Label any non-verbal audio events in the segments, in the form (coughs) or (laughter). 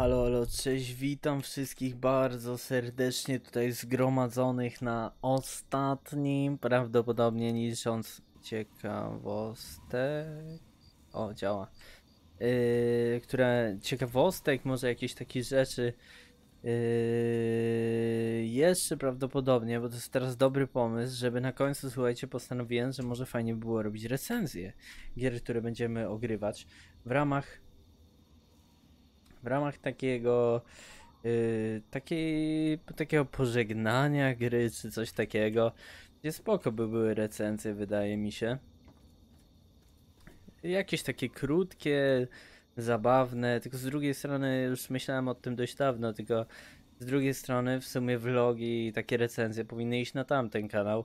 Halo, halo, cześć, witam wszystkich bardzo serdecznie tutaj zgromadzonych na ostatnim, prawdopodobnie niszcząc ciekawostek. O, działa. Yy, które ciekawostek, może jakieś takie rzeczy. Yy, jeszcze prawdopodobnie, bo to jest teraz dobry pomysł, żeby na końcu, słuchajcie, postanowiłem, że może fajnie by było robić recenzję gier, które będziemy ogrywać w ramach w ramach takiego yy, takiej, takiego pożegnania gry czy coś takiego, gdzie spoko by były recenzje, wydaje mi się. Jakieś takie krótkie, zabawne, tylko z drugiej strony już myślałem o tym dość dawno, tylko z drugiej strony w sumie vlogi i takie recenzje powinny iść na tamten kanał,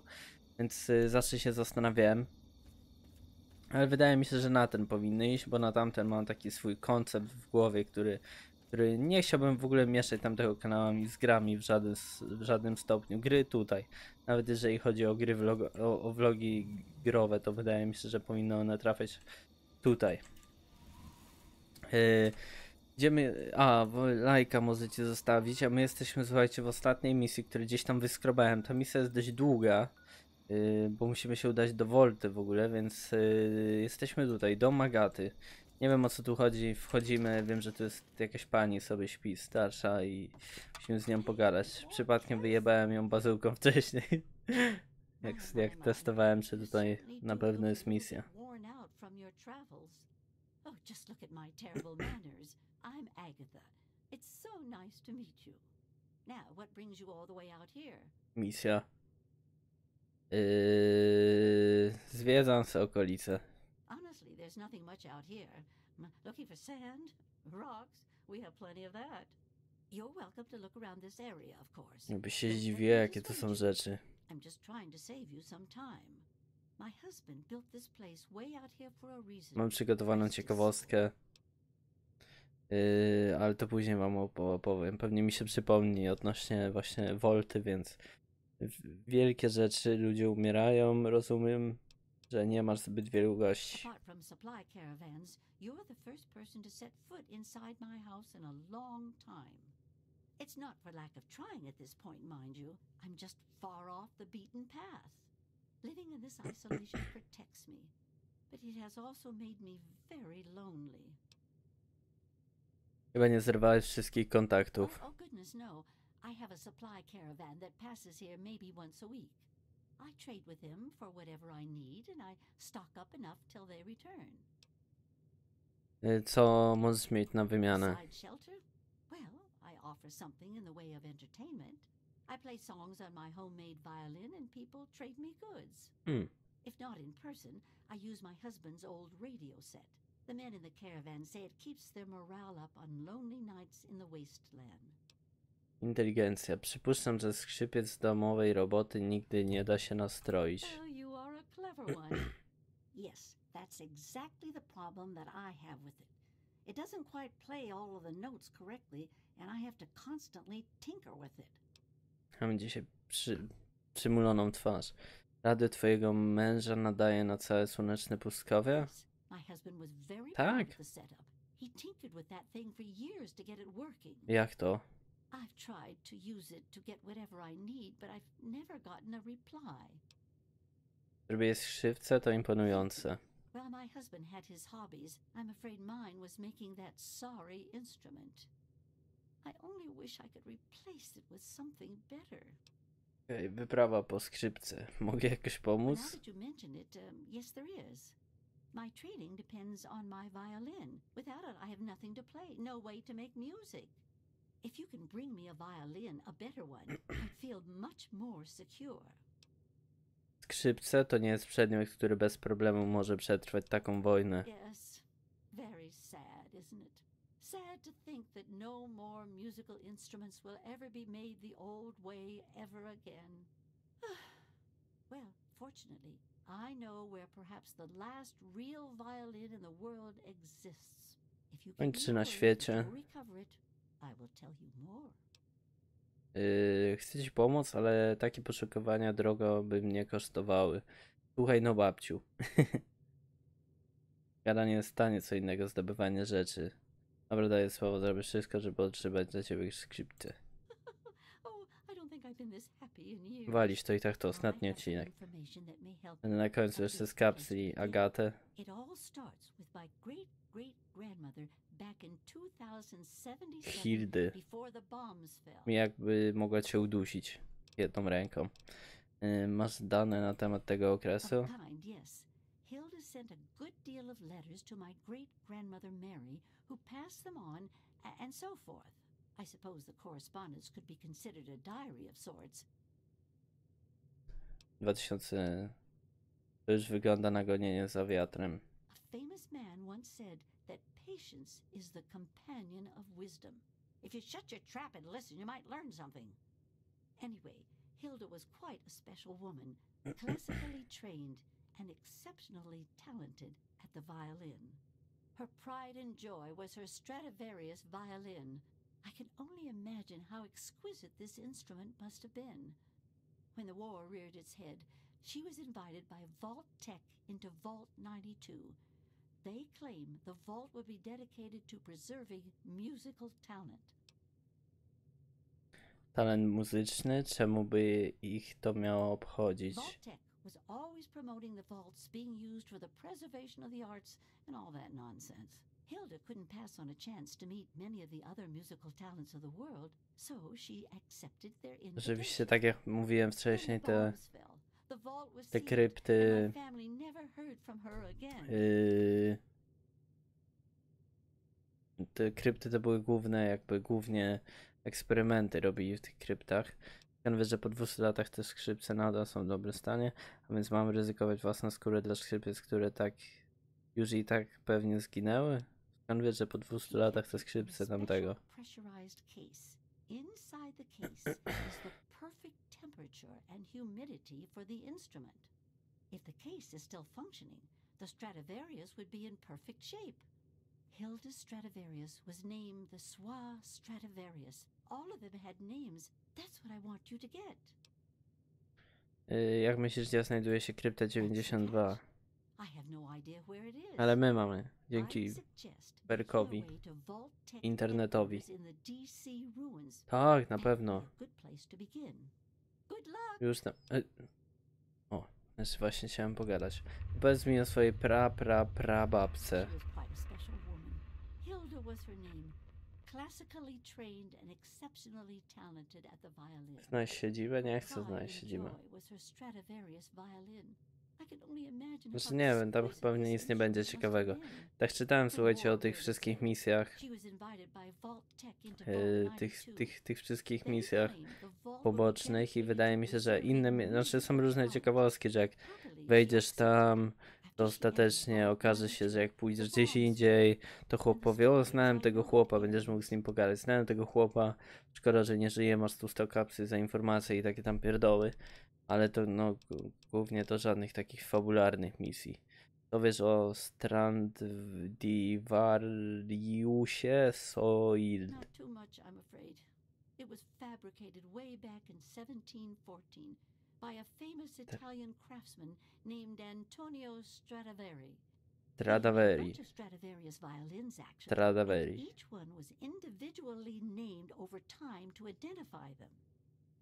więc yy, zawsze się zastanawiałem. Ale wydaje mi się, że na ten powinny iść, bo na tamten mam taki swój koncept w głowie, który, który nie chciałbym w ogóle mieszać tamtego kanałami z grami w, żaden, w żadnym stopniu. Gry tutaj. Nawet jeżeli chodzi o gry vlog, o, o vlogi growe, to wydaje mi się, że powinny one trafiać tutaj. Yy, Idziemy, a, lajka możecie zostawić, a my jesteśmy, słuchajcie, w ostatniej misji, której gdzieś tam wyskrobałem. Ta misja jest dość długa, bo musimy się udać do Volty w ogóle, więc yy, jesteśmy tutaj, do Magaty. Nie wiem o co tu chodzi, wchodzimy, wiem, że to jest jakaś pani sobie śpi, starsza i musimy z nią pogadać. Przypadkiem wyjebałem ją bazułką (laughs) wcześniej, jak, jak testowałem, czy tutaj na pewno jest misja. Oh, just look at my terrible manners. I'm Agatha. It's so nice to meet you. Now, what brings you all the way out here? Misja. Yy, zwiedzam sobie okolice. Honestly, there's nothing much out here. Looking for sand? Rocks? We have plenty of that. You're welcome to look around this area, of course. Jakby się zdziwiła, jakie to są rzeczy. I'm just trying to save you some time. My husband built this place way out here for a reason. Mam przygotowaną ciekawostkę. Yy, ale to później wam opo- opowiem. Pewnie mi się przypomni odnośnie właśnie Volty, więc wielkie rzeczy, ludzie umierają, rozumiem, że nie masz zbyt wielu gości. Apart from supply caravans, you're the first person to set foot inside my house in a long time. It's not for lack of trying at this point, mind you. I'm just far off the beaten path. Living in this isolation (coughs) protects me, but it has also made me very lonely. Chyba nie zerwałeś wszystkich kontaktów. Oh, oh goodness, no. I have a supply caravan that passes here maybe once a week. I trade with him for whatever I need, and I stock up enough till they return. Co możesz mieć na wymianę? Side shelter? Well, I offer something in the way of entertainment. I play songs on my homemade violin and people trade me goods. Hmm. If not in person, I use my husband's old radio set. The men in the caravan say it keeps their morale up on lonely nights in the wasteland. Inteligencja. Przypuszczam, że skrzypiec domowej roboty nigdy nie da się nastroić. (clears throat) Yes, that's exactly the problem that I have with it. It doesn't quite play all of the notes correctly, and I have to constantly tinker with it. Mam dzisiaj przy, przymuloną twarz. Rady twojego męża nadaje na całe słoneczne pustkowie? Tak. Jak to? I've tried to use it to get whatever I need, but I've never gotten a reply. To imponujące. Well, my husband had his hobbies. I'm afraid mine was making that sorry instrument. I only wish I could replace it with something better. Okej, wyprawa po skrzypce. (laughs) Mogę jakoś But now pomóc? that you mention it, um, yes, there is. My training depends on my violin. Without it, I have nothing to play, no way to make music. If you can bring me a violin, a better one, I'd (clears throat) feel much more secure. Skrzypce to nie jest przedmiot, który bez problemu może przetrwać taką wojnę. Yes, very sad, isn't it? Sad to think that no more musical instruments will ever be made the old way ever again. (sighs) well, fortunately, I know where perhaps the last real violin in the world exists. If you give me Kończy a na świecie. recover it, Yy, chcę ci pomóc, ale takie poszukiwania drogo by mnie kosztowały. Słuchaj no babciu. (laughs) Gadanie jest stanie co innego zdobywanie rzeczy. Dobra, daję słowo, zrobię wszystko, żeby otrzymać dla ciebie skrypty. (laughs) Oh. Walić to i tak to ostatni odcinek. Będę na końcu jeszcze z kapsli Agatę. It all starts with my great great grandmother back in 2077 Hildy. jakby mogła cię udusić jedną ręką. Yy, Masz dane na temat tego okresu? Hilda sent a good deal of letters to my great grandmother Mary, who passed them on, and so forth. I suppose the correspondence could be considered a diary of sorts. 2000. To już wygląda na gonienie za wiatrem. A famous man once said that patience is the companion of wisdom. If you shut your trap and listen, you might learn something. Anyway, Hilda was quite a special woman, (clears throat) classically trained and exceptionally talented at the violin. Her pride and joy was her Stradivarius violin. I can only imagine how exquisite this instrument must have been. When the war reared its head, she was invited by Vault Tech into Vault 92. They claim the vault would be dedicated to preserving musical talent. Talent muzyczny? Czemu by ich to miało obchodzić? Vault Tech was always promoting the vaults being used for the preservation of the arts and all that nonsense. Hilda couldn't pass on a chance to meet many of the other musical talents of the world, so she accepted their invitation. Rzeczywiście, tak jak mówiłem wcześniej, te, te krypty. Yy, te krypty to były główne, jakby głównie eksperymenty robili w tych kryptach. Ten wie, że po 200 latach te skrzypce nadal są w dobrym stanie, a więc mamy ryzykować własną skórę dla skrzypiec, które tak już i tak pewnie zginęły. Skąd wie, że po 200 latach te skrzypce tamtego. Inside the case is the perfect temperature and humidity for the instrument. If the case is still functioning, the Stradivarius would be in perfect shape. Hilda's Stradivarius was named the Swa Stradivarius. All of them had names. That's what I want you to get. Jak myślisz, gdzie znajduje się krypta 92? I have no idea where it is. Ale my mamy, I dzięki suggest Berkowi, making your Vault Tech internetowi. in the DC ruins. Tak, na pewno. Już na... e, O, jeszcze właśnie chciałem pogadać. Powiedz mi o swojej pra, pra, pra babce. She was quite a special woman. Hilda was her name. Classically trained and exceptionally talented at the violin. Znaleźć siedzibę? Nie chcę znaleźć siedzibę. Znaczy nie wiem, tam pewnie nic nie będzie ciekawego. Tak czytałem, słuchajcie, o tych wszystkich misjach, e, tych, 92. tych, tych wszystkich misjach pobocznych i wydaje mi się, że inne, znaczy są różne ciekawostki, że jak wejdziesz tam, to ostatecznie okaże się, że jak 92, pójdziesz gdzieś indziej, to chłop powie, o znałem tego chłopa, będziesz mógł z nim pogadać, znałem tego chłopa, szkoda, że nie żyje, masz tu 100 kapsy za informacje i takie tam pierdoły, ale to no, głównie to żadnych takich fabularnych misji. To wiesz o Strandivariusie Soil. Not too much, I'm afraid. It was fabricated way back in 1714 by a famous Italian craftsman named Antonio Stradivari. Stradivari. Stradivarius violins, actually. Stradivari. Each one was individually named over time to identify them.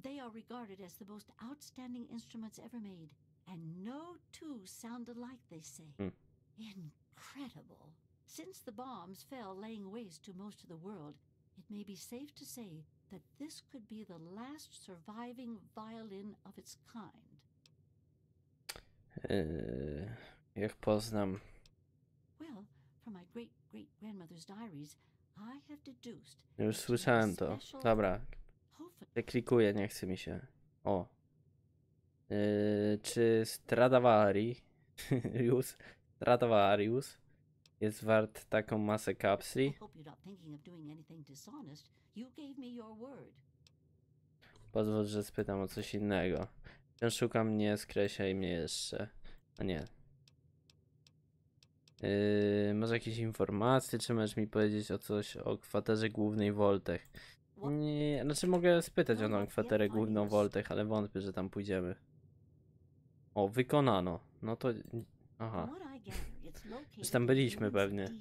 They are regarded as the most outstanding instruments ever made, and no two sound alike, they say. Hmm. Incredible. Since the bombs fell laying waste to most of the world, it may be safe to say that this could be the last surviving violin of its kind. Yy, jak poznam. Well, from my great great grandmother's diaries, I have deduced Już that she had a słyszałem to. Dobra, Hopefully, klikuję, nie chce mi się. O. Yy, czy Stradavari, Rius, (laughs) Stradivarius jest wart taką masę kapsli? Pozwól, że spytam o coś innego. Wciąż szukam mnie, skreślaj mnie jeszcze. A nie. Yy, może jakieś informacje, czy możesz mi powiedzieć o coś o kwaterze głównej Woltech? Nie, znaczy mogę spytać o tą kwaterę główną. Woltech, ale wątpię, że tam pójdziemy. O, wykonano. No to... Aha. Located tam byliśmy pewnie. (laughs)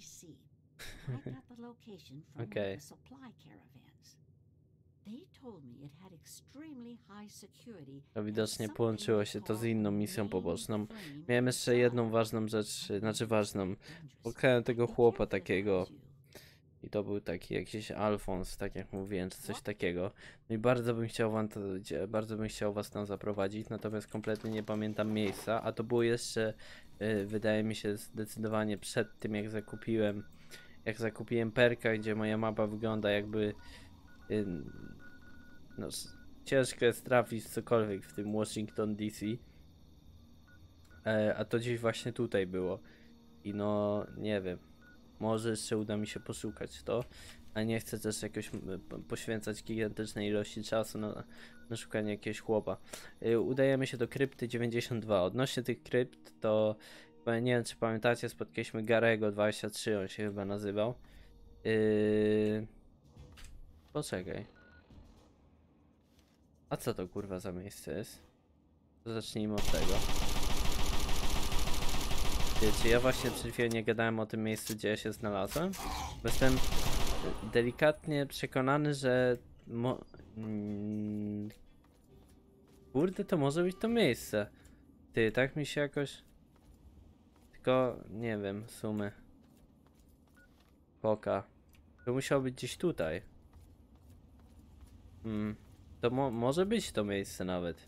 Security. To widocznie połączyło się to z inną misją poboczną. Miałem jeszcze jedną ważną rzecz, znaczy ważną. Spotkałem tego chłopa takiego i to był taki jakiś Alfons, tak jak mówiłem, czy coś takiego. No i bardzo bym chciał wam bardzo bym chciał was tam zaprowadzić, natomiast kompletnie nie pamiętam miejsca, a to było jeszcze, y, wydaje mi się, zdecydowanie przed tym jak zakupiłem, jak zakupiłem perka, gdzie moja mapa wygląda jakby, y, no ciężko jest trafić cokolwiek w tym Washington DC. E, a to gdzieś właśnie tutaj było. I no, nie wiem. Może jeszcze uda mi się poszukać to. A nie chcę też jakoś poświęcać gigantycznej ilości czasu na, na szukanie jakiegoś chłopa. E, udajemy się do krypty 92. Odnośnie tych krypt, to nie wiem, czy pamiętacie, spotkaliśmy Garego 23, on się chyba nazywał. Yy... Poczekaj. A co to kurwa za miejsce jest? Zacznijmy od tego. Wiecie, ja właśnie przed chwilą nie gadałem o tym miejscu, gdzie ja się znalazłem. Bo jestem delikatnie przekonany, że mo... Mm, Kurde, to może być to miejsce. Ty, tak mi się jakoś... Tylko, nie wiem, sumy. Poka. To musiało być gdzieś tutaj. Hmm. To mo może być to miejsce nawet.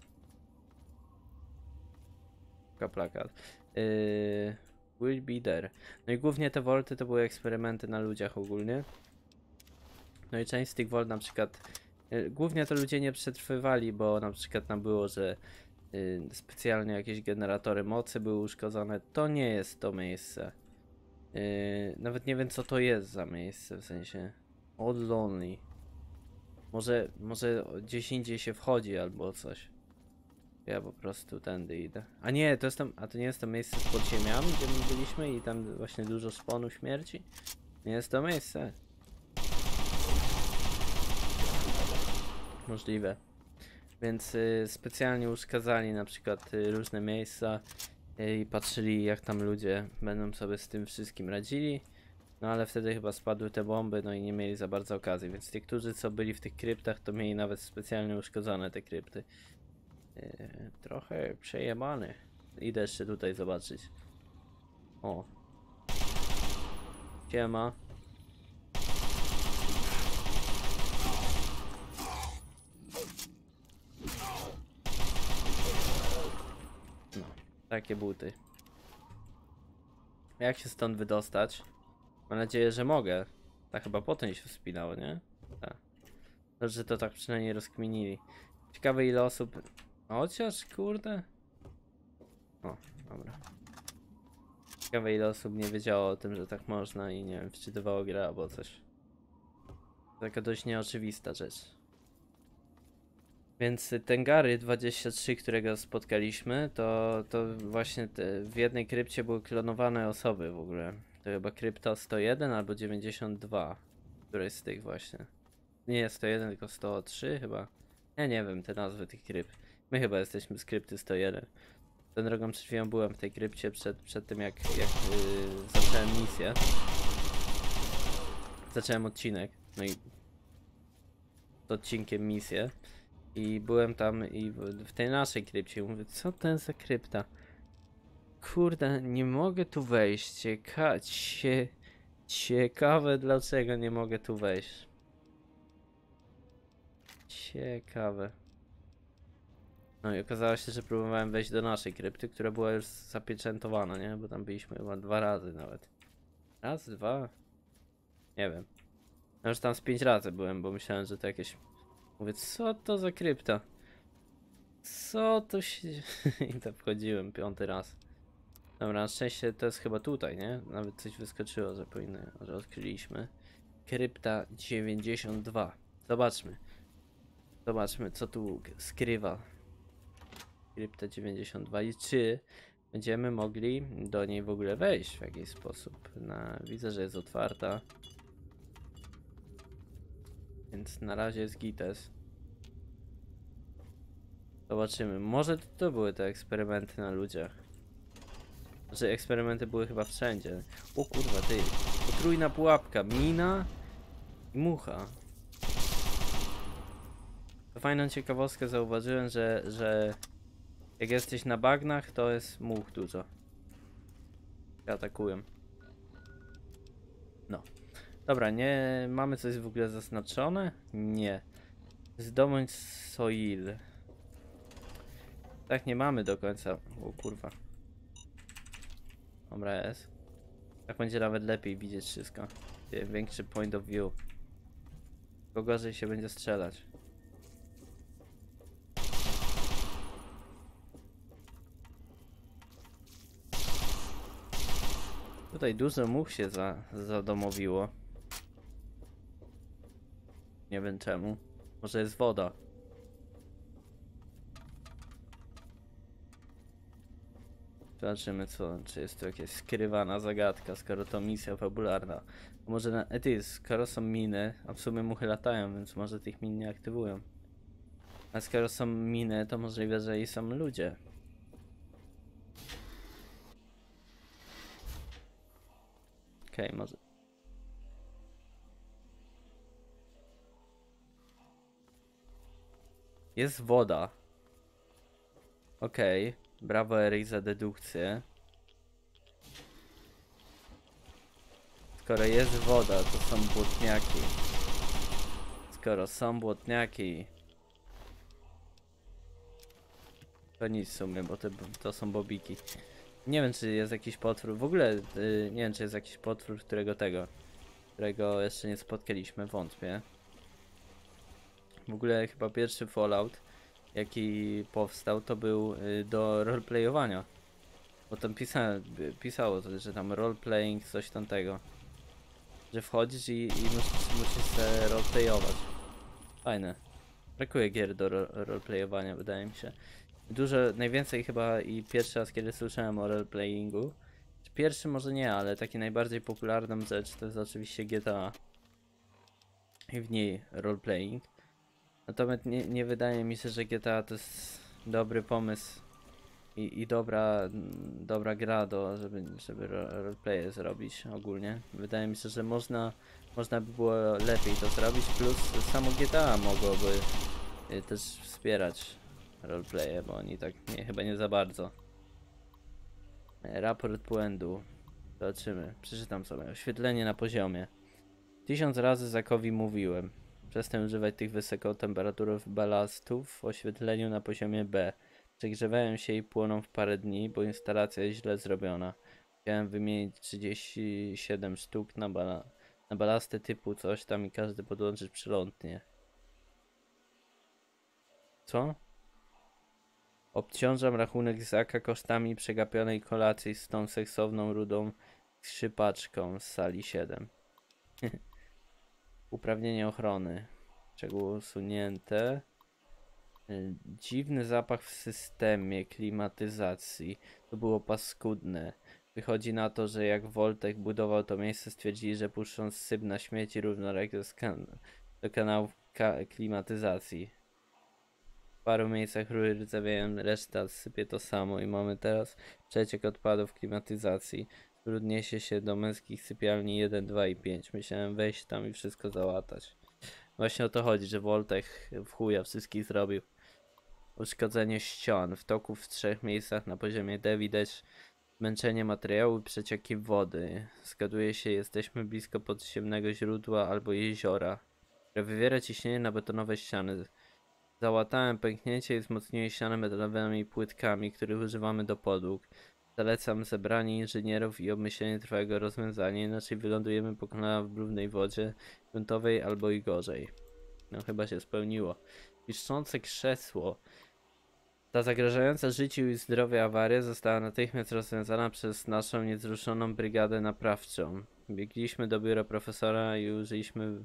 Plakat. Yy, will be there. No i głównie te wolty to były eksperymenty na ludziach ogólnie. No i część z tych volt na przykład. yy, Głównie to ludzie nie przetrwywali, bo na przykład tam było, że yy, specjalnie jakieś generatory mocy były uszkodzone. To nie jest to miejsce. Yy, nawet nie wiem co to jest za miejsce, w sensie. Old Lonely. Może, może gdzieś indziej się wchodzi albo coś. Ja po prostu tędy idę. A nie, to jest tam, a to nie jest to miejsce z podziemiami, gdzie my byliśmy i tam właśnie dużo szponu śmierci? Nie jest to miejsce. Możliwe. Więc y, specjalnie uszkadzali na przykład y, różne miejsca y, i patrzyli jak tam ludzie będą sobie z tym wszystkim radzili. No ale wtedy chyba spadły te bomby, no i nie mieli za bardzo okazji, więc ci, którzy co byli w tych kryptach, to mieli nawet specjalnie uszkodzone te krypty. Yy, trochę przejebany. Idę jeszcze tutaj zobaczyć. O. Siema. No, takie buty. Jak się stąd wydostać? Mam nadzieję, że mogę. Tak chyba potem się wspinało, nie? Tak. Dobrze, że to tak przynajmniej rozkminili. Ciekawe ile osób... Chociaż, kurde... O, dobra. Ciekawe ile osób nie wiedziało o tym, że tak można i nie wiem, wczytywało grę albo coś. Taka dość nieoczywista rzecz. Więc ten Gary 23, którego spotkaliśmy, to, to właśnie te, w jednej krypcie były klonowane osoby w ogóle. To chyba krypta 101 albo 92. Któreś z tych właśnie. Nie 101, tylko 103 chyba. Ja nie wiem te nazwy tych kryp. My chyba jesteśmy z krypty 101. Ten drogą przed chwilą byłem w tej krypcie przed, przed tym jak, jak yy, zacząłem misję. Zacząłem odcinek. No i z odcinkiem misję. I byłem tam i w, w tej naszej krypcie. Mówię, co ten za krypta? Kurde, nie mogę tu wejść. Cieka cie ciekawe dlaczego nie mogę tu wejść. Ciekawe. No i okazało się, że próbowałem wejść do naszej krypty, która była już zapieczętowana, nie? Bo tam byliśmy chyba dwa razy nawet. Raz, dwa? Nie wiem. Ja już tam z pięć razy byłem, bo myślałem, że to jakieś... Mówię, co to za krypta? Co to się... (laughs) I to wchodziłem piąty raz. Dobra, na szczęście to jest chyba tutaj, nie? Nawet coś wyskoczyło, że powinno, że odkryliśmy. Krypta 92. Zobaczmy. Zobaczmy, co tu skrywa. Krypta 92 i czy będziemy mogli do niej w ogóle wejść w jakiś sposób. Na, widzę, że jest otwarta. Więc na razie jest gites. Zobaczymy. Może to, to były te eksperymenty na ludziach. Znaczy eksperymenty były chyba wszędzie. O kurwa ty. Potrójna pułapka. Mina i mucha. Fajną ciekawostkę zauważyłem, że, że jak jesteś na bagnach, to jest much dużo. Atakują. No. Dobra, nie mamy coś w ogóle zaznaczone? Nie. Zdobądź soil. Tak nie mamy do końca. O kurwa. Dobra jest. Tak będzie nawet lepiej widzieć wszystko. Większy point of view. Tylko gorzej się będzie strzelać. Tutaj dużo much się za, zadomowiło. Nie wiem czemu. Może jest woda. Zobaczymy co, czy jest to jakaś skrywana zagadka, skoro to misja fabularna. Może na, e, ty, skoro są miny, a w sumie muchy latają, więc może tych min nie aktywują. A skoro są miny, to możliwe, że i są ludzie. Okej, może. Jest woda. Okej, brawo Erik za dedukcję. Skoro jest woda, to są błotniaki. Skoro są błotniaki, to nic w sumie, bo te, to są bobiki. Nie wiem, czy jest jakiś potwór. W ogóle y, nie wiem, czy jest jakiś potwór, którego tego, którego jeszcze nie spotkaliśmy, wątpię. W ogóle chyba pierwszy Fallout, jaki powstał, to był y, do roleplayowania. Bo tam pisa pisało, to, że tam roleplaying, coś tamtego. Że wchodzisz i, i musisz, musisz se roleplayować. Fajne. Brakuje gier do ro roleplayowania, wydaje mi się. Dużo, najwięcej chyba i pierwszy raz, kiedy słyszałem o roleplayingu. Pierwszy może nie, ale taki najbardziej popularną rzecz to jest oczywiście GTA. I w niej roleplaying. Natomiast nie, nie wydaje mi się, że GTA to jest dobry pomysł i, i dobra, dobra gra do, żeby, żeby ro- roleplaye zrobić ogólnie. Wydaje mi się, że można, można by było lepiej to zrobić, plus samo GTA mogłoby y, też wspierać roleplaye, bo oni tak nie, chyba nie za bardzo. Raport błędu. Zobaczymy. Przeczytam sobie. Oświetlenie na poziomie. Tysiąc razy Zakowi mówiłem. Przestań używać tych wysokotemperaturów balastów w oświetleniu na poziomie B. Przegrzewają się i płoną w parę dni, bo instalacja jest źle zrobiona. Chciałem wymienić 37 sztuk na, bala na balasty typu coś tam i każdy podłączyć przylądnie. Co? Obciążam rachunek Zaka kosztami przegapionej kolacji z tą seksowną rudą skrzypaczką z sali 7. (laughs) Uprawnienie ochrony. Szczegóły usunięte. Y, Dziwny zapach w systemie klimatyzacji. To było paskudne. Wychodzi na to, że jak Woltek budował to miejsce, stwierdzili, że puszczą syp na śmieci równolegle kan do kanałów ka klimatyzacji. Paru miejscach rury rdzewiają, reszta sypie to samo i mamy teraz przeciek odpadów klimatyzacji. Brud niesie się do męskich sypialni 1, 2 i 5. Musiałem wejść tam i wszystko załatać. Właśnie o to chodzi, że Woltek w chuja wszystkich zrobił. Uszkodzenie ścian. W toku w trzech miejscach na poziomie D widać zmęczenie materiału i przecieki wody. Zgaduje się, jesteśmy blisko podziemnego źródła albo jeziora, które wywiera ciśnienie na betonowe ściany. Załatałem pęknięcie i wzmocniłem ścianę metalowymi płytkami, których używamy do podłóg. Zalecam zebranie inżynierów i obmyślenie trwałego rozwiązania, inaczej wylądujemy po w brudnej wodzie gruntowej albo i gorzej. No chyba się spełniło. Piszczące krzesło. Ta zagrażająca życiu i zdrowiu awaria została natychmiast rozwiązana przez naszą niezruszoną brygadę naprawczą. Biegliśmy do biura profesora i użyliśmy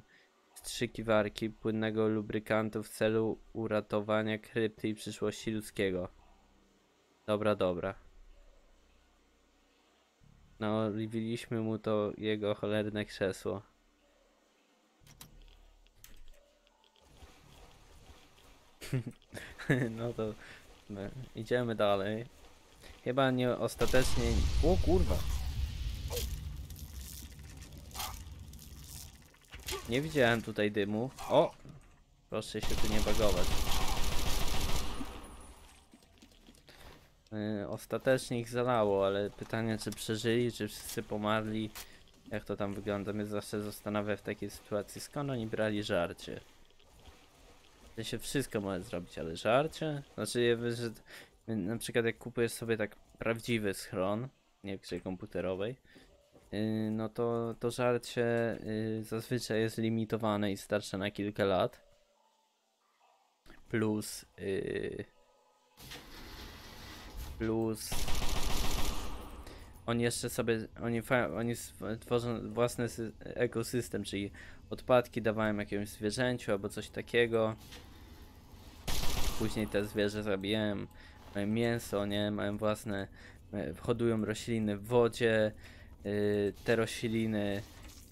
strzykiwarki płynnego lubrykantu w celu uratowania krypty i przyszłości ludzkiego. Dobra, dobra. Naoliwiliśmy mu to jego cholerne krzesło. (laughs) no to my idziemy dalej. Chyba nie ostatecznie. O kurwa. Nie widziałem tutaj dymu. O! Proszę się tu nie bagować. Yy, ostatecznie ich zalało, ale pytanie czy przeżyli, czy wszyscy pomarli. Jak to tam wygląda? Mnie zawsze zastanawia w takiej sytuacji, skąd oni brali żarcie. To się wszystko może zrobić, ale żarcie? Znaczy, że na przykład jak kupujesz sobie tak prawdziwy schron, nie w grze komputerowej, no to to żarcie yy, zazwyczaj jest limitowane i starsze na kilka lat. Plus yy, plus oni jeszcze sobie, oni, oni tworzą własny sy- ekosystem, czyli odpadki dawają jakiemuś zwierzęciu albo coś takiego. Później te zwierzę zabijałem, mają mięso, nie, mają własne, e, hodują rośliny w wodzie. Y, Te rośliny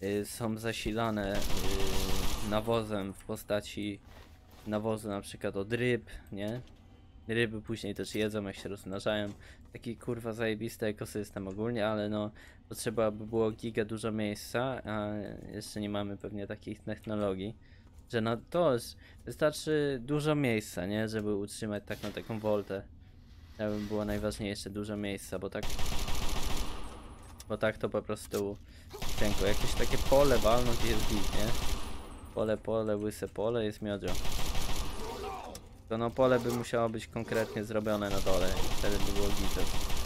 y, są zasilane y, nawozem w postaci nawozu na przykład od ryb, nie? Ryby później też jedzą, jak się rozmnażają. Taki kurwa zajebisty ekosystem ogólnie, ale no potrzeba by było giga dużo miejsca, a jeszcze nie mamy pewnie takich technologii, że no to wystarczy dużo miejsca, nie? Żeby utrzymać taką taką woltę. To by było najważniejsze, dużo miejsca, bo tak bo tak to po prostu cienko. Jakieś takie pole walnąć i jest git, nie? Pole, pole, łyse pole jest miodzio. To no pole by musiało być konkretnie zrobione na dole i wtedy by było gites.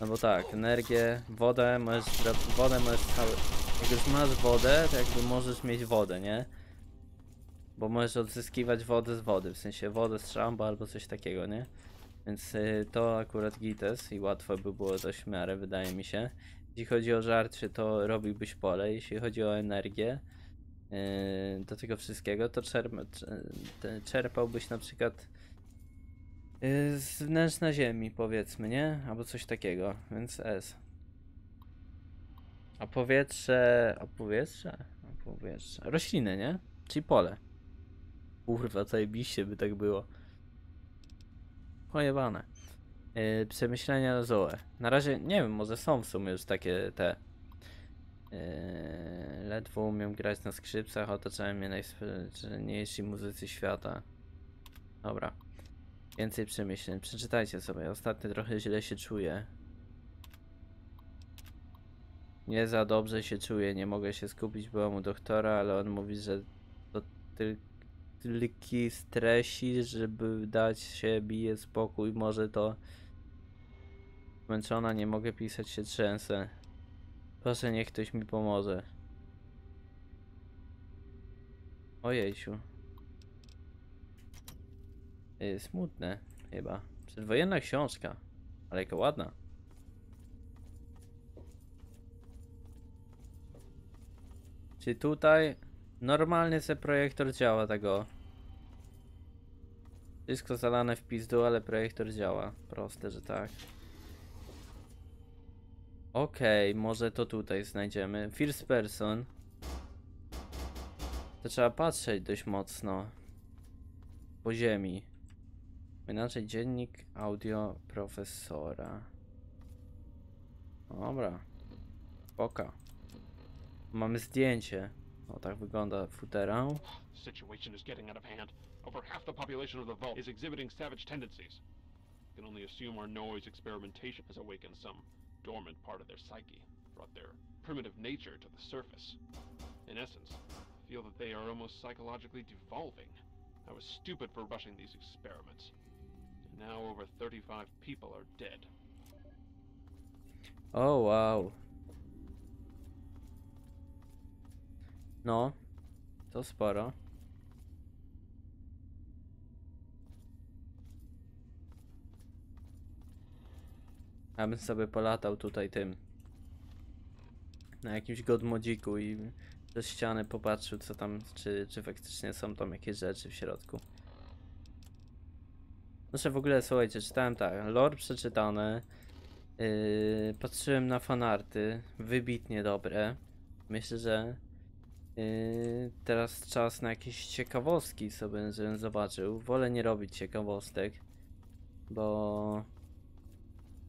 No bo tak, energię, wodę możesz, wodę możesz cały... Jak już masz wodę, to jakby możesz mieć wodę, nie? Bo możesz odzyskiwać wodę z wody, w sensie wodę z szamba albo coś takiego, nie? Więc y, to akurat gites i łatwo by było dość w miarę, wydaje mi się. Jeśli chodzi o żarcie, to robiłbyś pole, jeśli chodzi o energię, yy, do tego wszystkiego, to czerpałbyś na przykład yy, z wnętrza ziemi, powiedzmy, nie? Albo coś takiego, więc S. A powietrze. A powietrze? A powietrze. Rośliny, nie? Czyli pole. Kurwa, zajebiście by tak było. Pojebane. Yy, przemyślenia Zoe. Na razie nie wiem, może są w sumie już takie te. Yy, ledwo umiem grać na skrzypcach, otaczają mnie najspełniejsi muzycy świata. Dobra. Więcej przemyśleń. Przeczytajcie sobie. Ostatnio trochę źle się czuję. Nie za dobrze się czuję. Nie mogę się skupić. Byłem u doktora, ale on mówi, że to tyl tylki stresi, żeby dać się bije spokój. Może to zmęczona, nie mogę pisać się trzęsę. Proszę, niech ktoś mi pomoże. Ojejciu. Yy, smutne, chyba. Przedwojenna książka. Ale jaka ładna. Czy tutaj normalnie se projektor działa tego. Wszystko zalane w pizdu, ale projektor działa. Proste, że tak. Okej, może to tutaj znajdziemy. First person. To trzeba patrzeć dość mocno. Po ziemi. Inaczej dziennik audio profesora. Dobra. Spoko. Mamy zdjęcie. O tak wygląda futera. The situation is getting out of hand. Over half the population of the vault is exhibiting savage tendencies. Can only assume our noise experimentation has awakened some dormant part of their psyche, brought their primitive nature to the surface. In essence, I feel that they are almost psychologically devolving. I was stupid for rushing these experiments. And now over 35 people are dead. O wow. No. To sporo. Ja bym sobie polatał tutaj tym. Na jakimś godmodziku i przez ściany popatrzył co tam, czy, czy faktycznie są tam jakieś rzeczy w środku. Znaczy w ogóle słuchajcie, czytałem tak, lore przeczytane. Yy, patrzyłem na fanarty, wybitnie dobre. Myślę, że yy, teraz czas na jakieś ciekawostki sobie, żebym zobaczył. Wolę nie robić ciekawostek, bo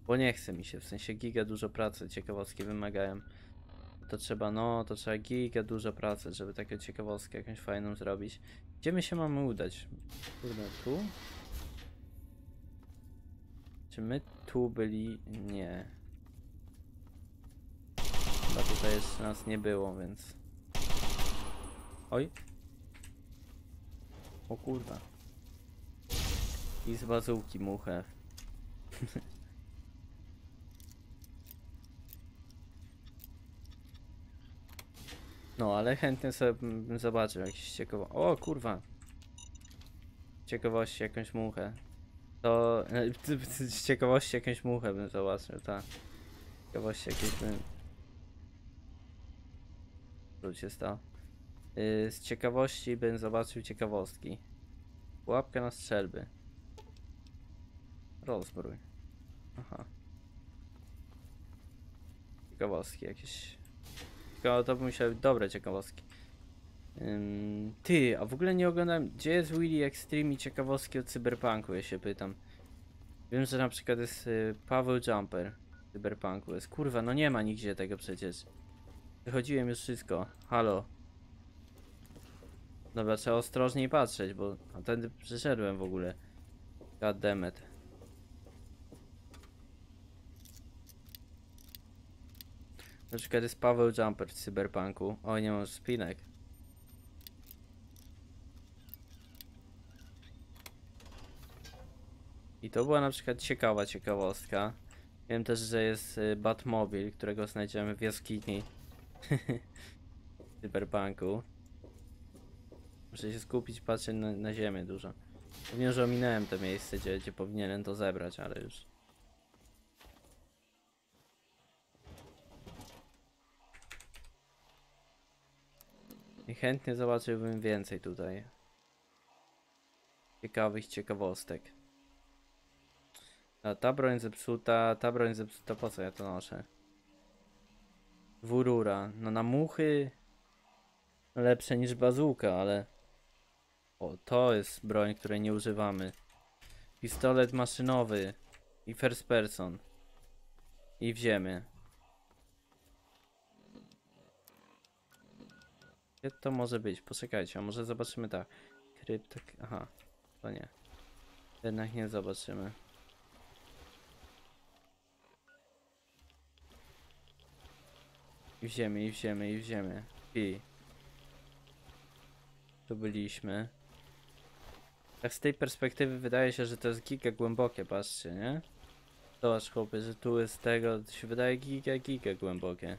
bo nie chce mi się, w sensie giga dużo pracy ciekawostki wymagają. to trzeba, no, to trzeba giga dużo pracy, żeby taką ciekawostkę jakąś fajną zrobić. Gdzie my się mamy udać? Kurde, tu? Czy my tu byli? Nie. Chyba tutaj jeszcze nas nie było, więc... Oj. O kurwa. I z bazułki muchę. (laughs) No, ale chętnie sobie bym zobaczył jakieś. O kurwa. Ciekawości jakąś muchę. To... e, (laughs) Z ciekawości jakąś muchę bym zobaczył, tak. Ciekawości jakieś bym... Co się stało? Yy, z ciekawości bym zobaczył ciekawostki. Łapka na strzelby. Rozbrój. Aha. Ciekawostki jakieś. Tylko to by musiały być dobre ciekawostki. Ty, a w ogóle nie oglądam. Gdzie jest Willy Extreme i ciekawostki o cyberpunku, ja się pytam. Wiem, że na przykład jest y, Paweł Jumper w cyberpunku. Jest kurwa, no nie ma nigdzie tego przecież. Wychodziłem już wszystko. Halo. Dobra, trzeba ostrożniej patrzeć, bo tędy przyszedłem w ogóle. God damn it. Na przykład jest Paweł Jumper w Cyberpunku. O, nie mam spinek. I to była na przykład ciekawa ciekawostka. Wiem też, że jest y, Batmobil, którego znajdziemy w jaskini. (laughs) w Cyberpunku. Muszę się skupić, patrzeć na, na ziemię dużo. Wiem, że ominąłem to miejsce, gdzie, gdzie powinienem to zebrać, ale już. I chętnie zobaczyłbym więcej tutaj. Ciekawych ciekawostek. A ta broń zepsuta, ta broń zepsuta, po co ja to noszę? Wurura, no na muchy lepsze niż bazuka, ale... O, to jest broń, której nie używamy. Pistolet maszynowy i first person. I w ziemię. Gdzie to może być? Poczekajcie, a może zobaczymy tak. Kryptok... Aha, to nie. Jednak nie zobaczymy. I w ziemię, i w ziemię, i w ziemię. I... Tu byliśmy. Tak z tej perspektywy wydaje się, że to jest giga głębokie, patrzcie, nie? Zobacz chłopie, że tu jest tego, to się wydaje giga, giga głębokie.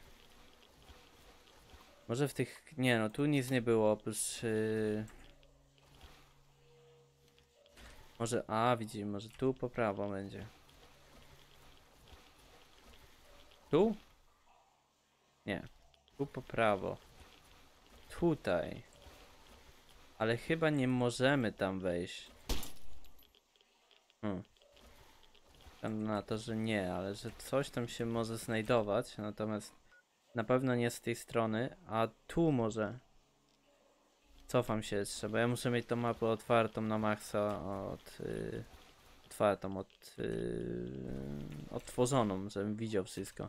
Może w tych... Nie no, tu nic nie było oprócz... Yy... Może... A, widzimy, może tu po prawo będzie. Tu? Nie. Tu po prawo. Tutaj. Ale chyba nie możemy tam wejść. Hmm. Na to, że nie, ale że coś tam się może znajdować, natomiast na pewno nie z tej strony, a tu może. Cofam się jeszcze, bo ja muszę mieć tą mapę otwartą na maksa od... Yy, otwartą, od... Yy, odtworzoną, żebym widział wszystko.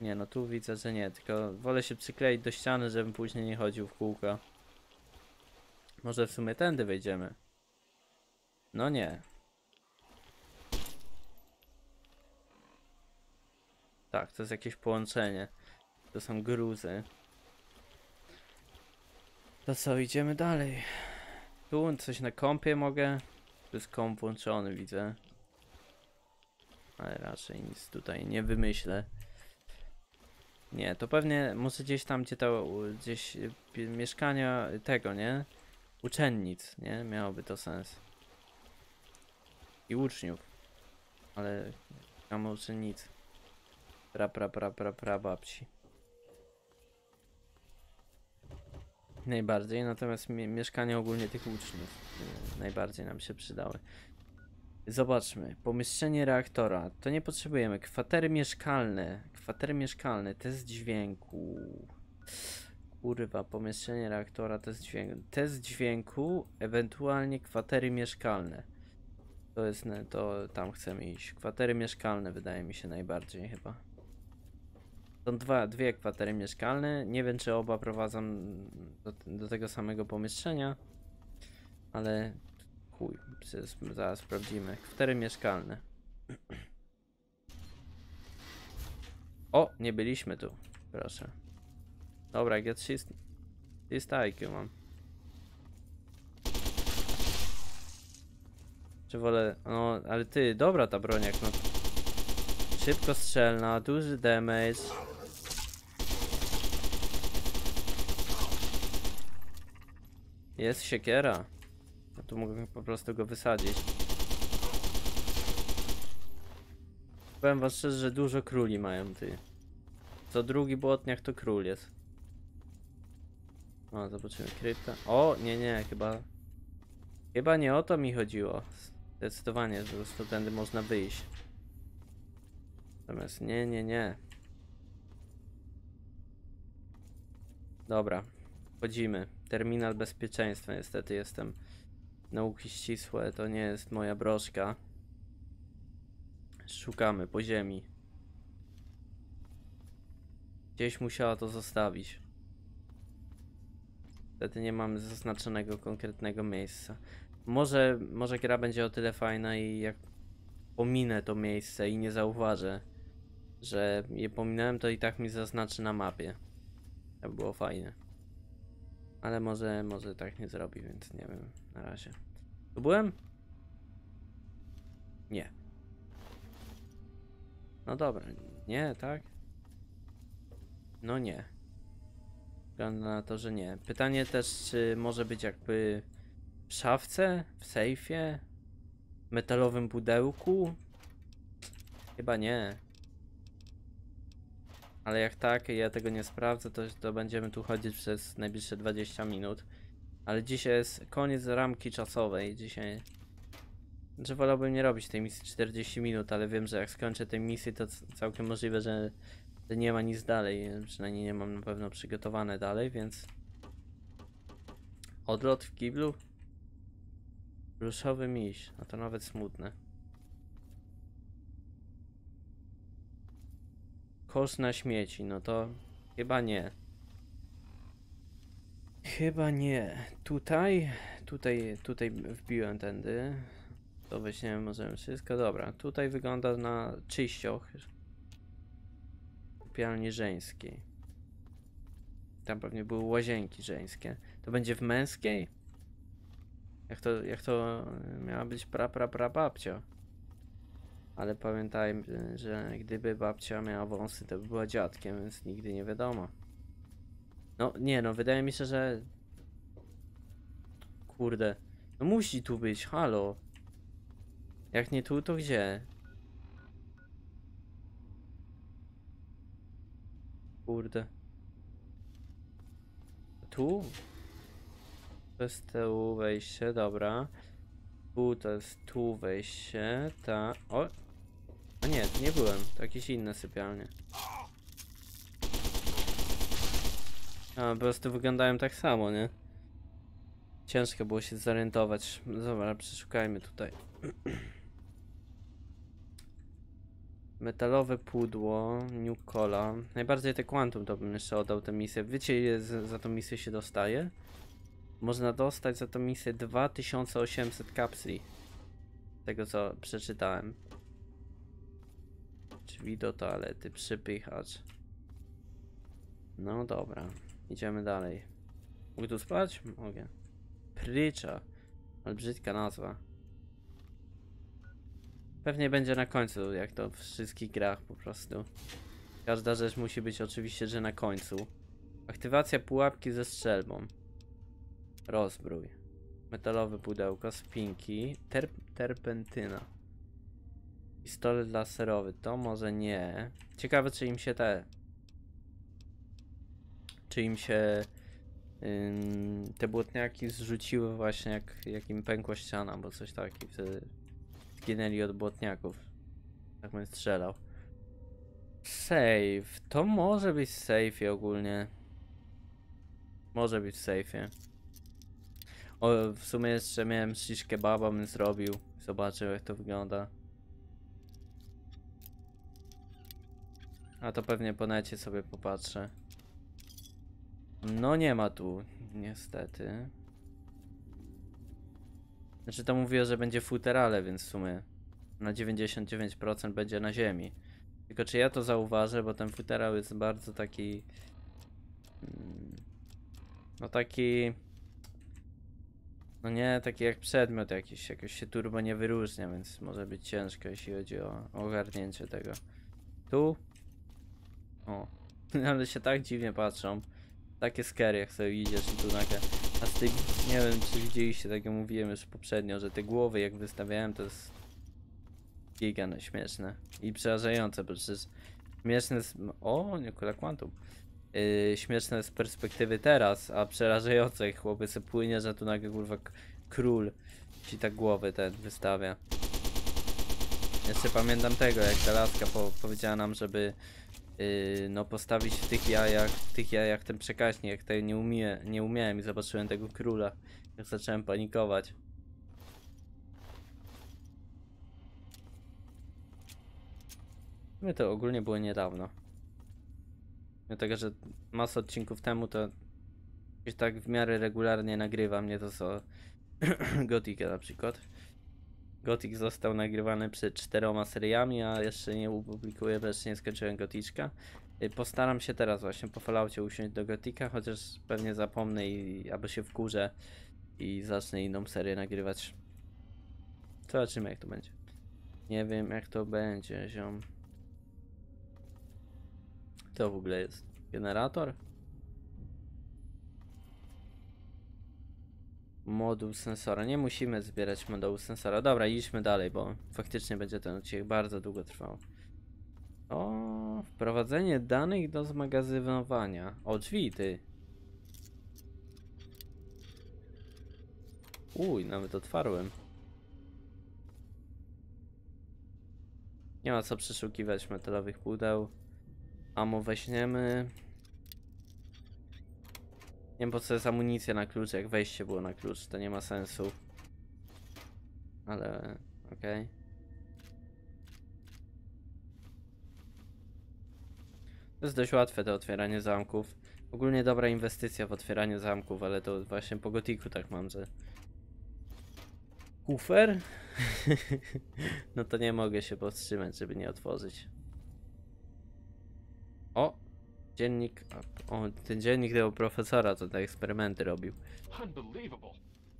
Nie, no tu widzę, że nie, tylko wolę się przykleić do ściany, żebym później nie chodził w kółka. Może w sumie tędy wejdziemy. No nie. Tak, to jest jakieś połączenie. To są gruzy. To co, idziemy dalej. Tu coś na kompie mogę. Tu jest komp włączony, widzę. Ale raczej nic tutaj nie wymyślę. Nie, to pewnie może gdzieś tam, gdzie to, gdzieś y, mieszkania tego, nie? Uczennic, nie? Miałoby to sens. I uczniów. Ale tam uczennic. Pra, pra, pra, pra, pra babci. Najbardziej, natomiast mie mieszkania ogólnie tych uczniów y, najbardziej nam się przydały. Zobaczmy, pomieszczenie reaktora. To nie potrzebujemy. Kwatery mieszkalne. Kwatery mieszkalne, test dźwięku. Kurwa, pomieszczenie reaktora, test dźwięku. Test dźwięku, ewentualnie kwatery mieszkalne. To jest, to tam chcemy iść. Kwatery mieszkalne wydaje mi się najbardziej chyba. Są dwa, dwie kwatery mieszkalne. Nie wiem, czy oba prowadzą do, do tego samego pomieszczenia, ale chuj, zaraz sprawdzimy. Kwatery mieszkalne. (clears throat) O, nie byliśmy tu. Proszę. Dobra, jak ja 300, 300 IQ mam. Czy wolę... No, ale ty, dobra ta broniak, no. Szybko strzelna, duży damage. Jest siekiera. Ja tu mogę po prostu go wysadzić. Powiem wam szczerze, że dużo króli mają ty. Co drugi błotniak to król jest. O, zobaczymy krypta. O, nie, nie, chyba... Chyba nie o to mi chodziło. Zdecydowanie, że po prostu tędy można wyjść. Natomiast nie, nie, nie. Dobra, wchodzimy. Terminal bezpieczeństwa, niestety jestem. Nauki ścisłe, to nie jest moja broszka. Szukamy po ziemi. Gdzieś musiała to zostawić. Niestety nie mamy zaznaczonego konkretnego miejsca. Może, może gra będzie o tyle fajna i jak pominę to miejsce i nie zauważę, że je pominąłem, to i tak mi zaznaczy na mapie. To by było fajne. Ale może, może tak nie zrobi, więc nie wiem, na razie. Tu byłem? Nie. No dobra, nie, tak? No nie. Wygląda na to, że nie. Pytanie też, czy może być jakby w szafce, w sejfie, metalowym pudełku? Chyba nie. Ale jak tak, ja tego nie sprawdzę, to, to będziemy tu chodzić przez najbliższe 20 minut. Ale dzisiaj jest koniec ramki czasowej. Dzisiaj. Znaczy wolałbym nie robić tej misji 40 minut, ale wiem, że jak skończę tej misji, to całkiem możliwe, że, że nie ma nic dalej. Przynajmniej nie mam na pewno przygotowane dalej, więc. Odlot w kiblu? Pluszowy miś, no to nawet smutne. Kosz na śmieci, no to chyba nie. Chyba nie. Tutaj, tutaj, tutaj wbiłem tędy. To weźmiemy możemy wszystko. Dobra, tutaj wygląda na czyścioch. Kupialni żeńskiej. Tam pewnie były łazienki żeńskie. To będzie w męskiej? Jak to, jak to y, miała być pra, pra, pra babcia. Ale pamiętajmy, że gdyby babcia miała wąsy, to by była dziadkiem, więc nigdy nie wiadomo. No nie no, wydaje mi się, że... Kurde. No musi tu być, halo. Jak nie tu, to gdzie? Kurde. Tu? To jest tu wejście, dobra. Tu to jest tu wejście, ta... O! A nie, nie byłem. To jakieś inne sypialnie. A, po prostu wyglądają tak samo, nie? Ciężko było się zorientować. Dobra, przeszukajmy tutaj. (clears throat) Metalowe pudło, New Cola. Najbardziej te Quantum to bym jeszcze oddał tę misję. Wiecie ile za tą misję się dostaje? Można dostać za tą misję 2800 kapsli. Z tego co przeczytałem. Drzwi do toalety, przypychacz. No dobra, idziemy dalej. Mogę tu spać? Mogę. Prycza. Ale nazwa. Pewnie będzie na końcu, jak to w wszystkich grach po prostu. Każda rzecz musi być oczywiście, że na końcu. Aktywacja pułapki ze strzelbą. Rozbrój. Metalowe pudełko, spinki, ter terpentyna. Pistolet laserowy, to może nie. Ciekawe, czy im się te. Czy im się ym, te błotniaki zrzuciły właśnie jak, jak im pękła ściana, bo coś takiego. Wtedy zginęli od błotniaków. Tak bym strzelał. Save. To może być w safe'ie ogólnie. Może być w safe'ie. O, w sumie jeszcze miałem shish kebaba, bym zrobił. Zobaczył jak to wygląda. A to pewnie po necie sobie popatrzę. No nie ma tu, niestety. Znaczy to mówiło, że będzie futerale, więc w sumie na 99% będzie na ziemi. Tylko czy ja to zauważę, bo ten futerał jest bardzo taki... mm, No taki... No nie, taki jak przedmiot jakiś, jakoś się turbo nie wyróżnia, więc może być ciężko, jeśli chodzi o ogarnięcie tego. Tu? O, (laughs) ale się tak dziwnie patrzą. Takie scary, jak sobie idziesz i tu nagle... A z tej, nie wiem czy widzieliście, tak jak mówiłem już poprzednio, że te głowy jak wystawiałem to jest giga no, śmieszne i przerażające, bo przecież śmieszne z... O, Nikola Quantum. Yy, śmieszne z perspektywy teraz, a przerażające chłopy se płynie, że tu nagle kurwa król ci tak głowy ten wystawia. Jeszcze pamiętam tego, jak ta laska po, powiedziała nam, żeby yy, no postawić w tych jajach, w tych jajach ten przekaźnik, jak tego nie, umie, nie umiałem i zobaczyłem tego króla, jak zacząłem panikować. My to ogólnie było niedawno. Mimo tego, że masę odcinków temu to gdzieś tak w miarę regularnie nagrywam, nie to co (coughs) Gothica na przykład. Gothic został nagrywany przed czteroma seriami, a jeszcze nie opublikuję, bo jeszcze nie skończyłem Goticzka. Y, Postaram się teraz właśnie po Falloutie usiąść do Gotika, chociaż pewnie zapomnę i albo się wkurzę i zacznę inną serię nagrywać. Zobaczymy jak to będzie. Nie wiem jak to będzie, ziom. To w ogóle jest generator? Moduł sensora. Nie musimy zbierać modułu sensora. Dobra, idźmy dalej, bo faktycznie będzie ten odcinek bardzo długo trwał. O, wprowadzenie danych do zmagazynowania. O, drzwi, ty. Uj, nawet otwarłem. Nie ma co przeszukiwać metalowych pudeł. Amo weźmiemy. Nie wiem po co jest amunicja na klucz, jak wejście było na klucz, to nie ma sensu. Ale okej. To jest dość łatwe to otwieranie zamków. Ogólnie dobra inwestycja w otwieranie zamków, ale to właśnie po gotiku tak mam, że... Kufer? (laughs) no to nie mogę się powstrzymać, żeby nie otworzyć. O! Dziennik. O, ten dziennik tego profesora, co te eksperymenty robił. Unbelievable!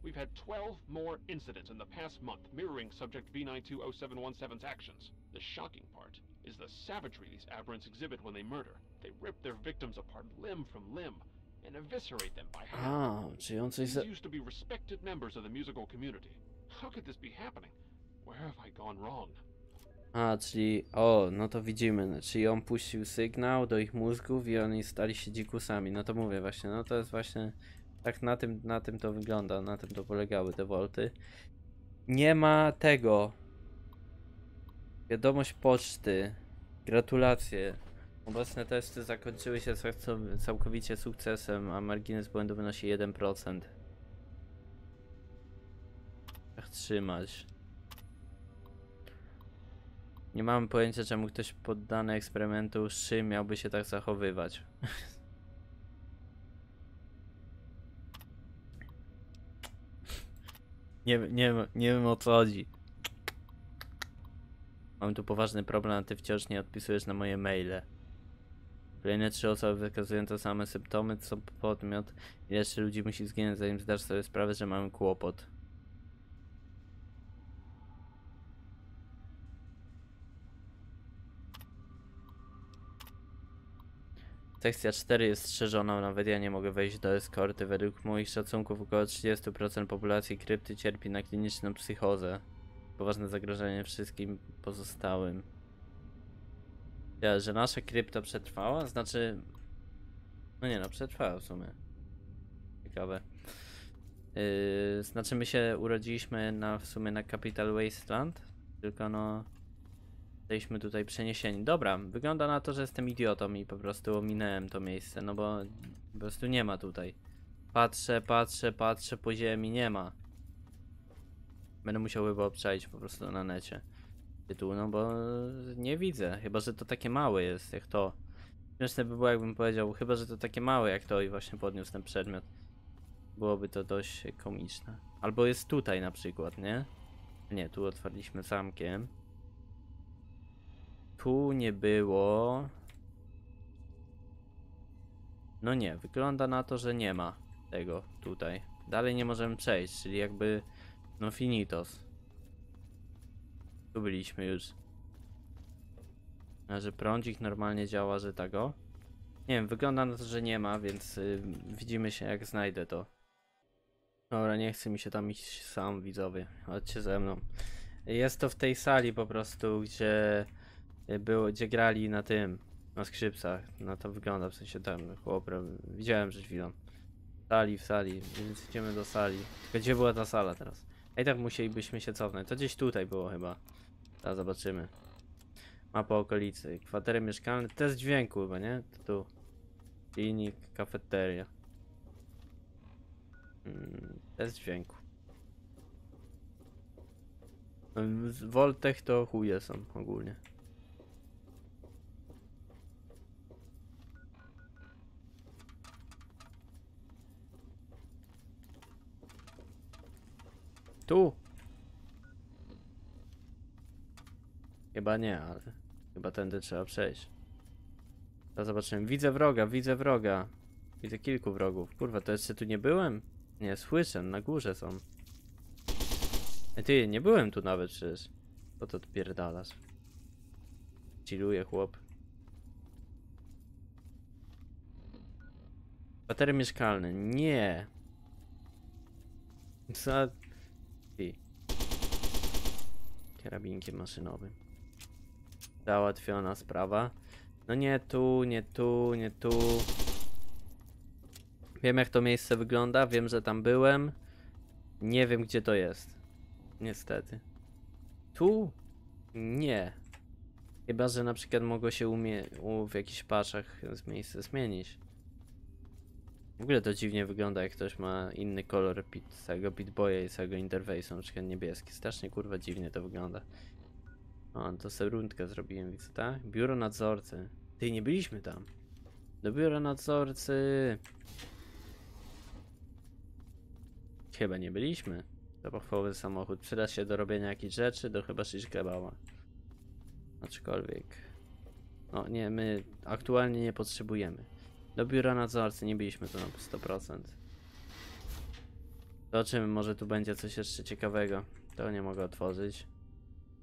We've had 12 more incidents in the past month mirroring Subject V920717's actions. The shocking part is the savagery these aberrants exhibit when they murder. They rip their victims apart limb from limb and eviscerate them by hand. A, czy on coś za... Used to be respected members of the musical community. How could this be happening? Where have I gone wrong? A, czyli. O, no to widzimy. no, Czyli on puścił sygnał do ich mózgów i oni stali się dzikusami. No to mówię właśnie, no to jest właśnie. Tak na tym, na tym to wygląda, na tym to polegały te wolty. Nie ma tego. Wiadomość poczty. Gratulacje. Obecne testy zakończyły się cał- całkowicie sukcesem, a margines błędu wynosi 1%. Jak trzymać? Nie mam pojęcia, czemu ktoś poddany eksperymentu szy miałby się tak zachowywać. nie, wiem- nie, nie wiem o co chodzi. Mam tu poważny problem, a ty wciąż nie odpisujesz na moje maile. Kolejne trzy osoby wykazują te same symptomy, co podmiot. Ile jeszcze ludzi musi zginąć, zanim zdasz sobie sprawę, że mamy kłopot. Sekcja 4 jest strzeżona, nawet ja nie mogę wejść do eskorty. Według moich szacunków około 30% populacji krypty cierpi na kliniczną psychozę. Poważne zagrożenie wszystkim pozostałym. Ja, że nasza krypta przetrwała? Znaczy... No nie no, przetrwała w sumie. Ciekawe. Yy, znaczy my się urodziliśmy na, w sumie na Capital Wasteland, tylko no... Jesteśmy tutaj przeniesieni. Dobra, wygląda na to, że jestem idiotą i po prostu ominąłem to miejsce, no bo po prostu nie ma tutaj. Patrzę, patrzę, patrzę po ziemi, nie ma. Będę musiał chyba obczaić po prostu na necie. tytuł, no bo nie widzę. Chyba, że to takie małe jest, jak to. Śmieszne by było, jakbym powiedział, chyba, że to takie małe jak to i właśnie podniósł ten przedmiot. Byłoby to dość komiczne. Albo jest tutaj na przykład, nie? Nie, tu otwarliśmy zamkiem. Tu nie było. No nie, wygląda na to, że nie ma tego tutaj. Dalej nie możemy przejść, czyli jakby no finitos. Tu byliśmy już. A że prądzik normalnie działa, że tego? Nie wiem, wygląda na to, że nie ma, więc y, widzimy się jak znajdę to. Dobra, nie chce mi się tam iść sam, widzowie. Chodźcie ze mną. Jest to w tej sali po prostu, gdzie było, gdzie grali na tym, na skrzypcach. No to wygląda, w sensie tam, chłopre, widziałem przed chwilą. W sali, w sali, więc idziemy do sali. Tylko gdzie była ta sala teraz? Ej, tak musielibyśmy się cofnąć. To gdzieś tutaj było chyba. Teraz zobaczymy. Mapa okolicy. Kwatery mieszkalne. Test dźwięku chyba, nie? To tu. Klinik, kafeteria. Mm, test dźwięku. Z Voltech to chuje są ogólnie. Tu! Chyba nie, ale chyba tędy trzeba przejść. To zobaczymy. Widzę wroga, widzę wroga. Widzę kilku wrogów. Kurwa, to jeszcze tu nie byłem? Nie, słyszę, na górze są. Ej, ty, nie byłem tu nawet przecież. Po to odpierdalasz. Chilluje chłop. Baterie mieszkalne. Nie. (laughs) Za... Ty. Karabinkiem maszynowym. Załatwiona sprawa. No nie tu, nie tu, nie tu. Wiem jak to miejsce wygląda, wiem, że tam byłem. Nie wiem gdzie to jest. Niestety. Tu? Nie. Chyba, że na przykład mogło się umie w jakichś paczach z miejsce zmienić. W ogóle to dziwnie wygląda, jak ktoś ma inny kolor pit, całego Pitboya i całego interfejsu, na przykład niebieski. Strasznie kurwa dziwnie to wygląda. O, to sobie rundkę zrobiłem, widzę, tak? Biuro nadzorcy. Ty, nie byliśmy tam. Do biura nadzorcy. Chyba nie byliśmy. Zapachowy samochód. Przyda się do robienia jakichś rzeczy, do chyba shish kebaba. Aczkolwiek... No nie, my aktualnie nie potrzebujemy. Do biura nadzorcy nie byliśmy tu na 100%. Zobaczymy, może tu będzie coś jeszcze ciekawego. To nie mogę otworzyć.